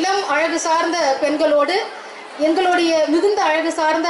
இளம் அழகு சார்ந்த பெண்களோடு எங்களுடைய மிகுந்த அழகு சார்ந்த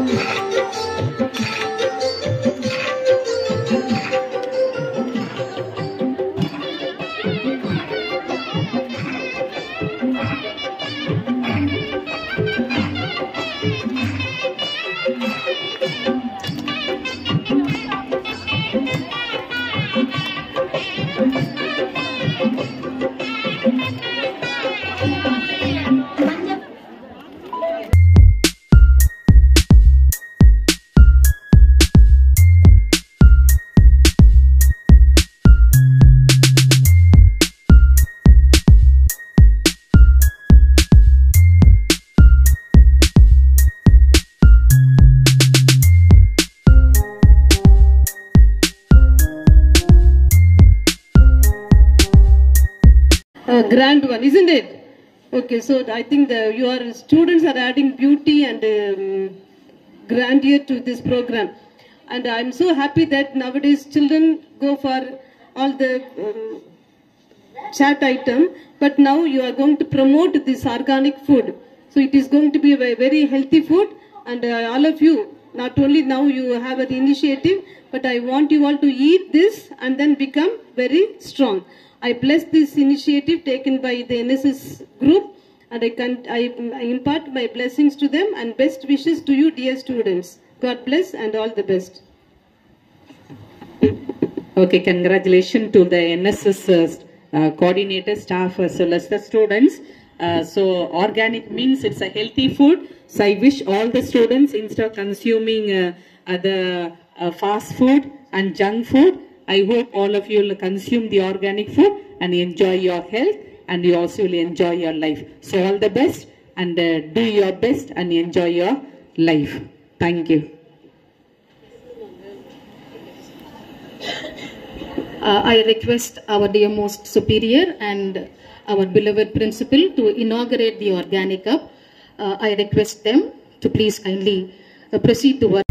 Thank you. Grand one, isn't it? Okay, so I think the your students are adding beauty and um, grandeur to this program, and I'm so happy that nowadays children go for all the um, chaat item, but now you are going to promote this organic food. So it is going to be a very healthy food, and uh, all of you, not only now you have an initiative, but I want you all to eat this and then become very strong. I bless this initiative taken by the NSS group, and I, can, I, I impart my blessings to them and best wishes to you, dear students. God bless and all the best. Okay, congratulations to the NSS uh, uh, coordinator, staff, as well as the students. Uh, so, organic means it's a healthy food. So I wish all the students instead of consuming uh, other uh, fast food and junk food, I hope all of you will consume the organic food and enjoy your health and you also will enjoy your life. So all the best and uh, do your best and enjoy your life. Thank you. Uh, I request our dear most superior and our beloved principal to inaugurate the organic hub. Uh, I request them to please kindly uh, proceed to work.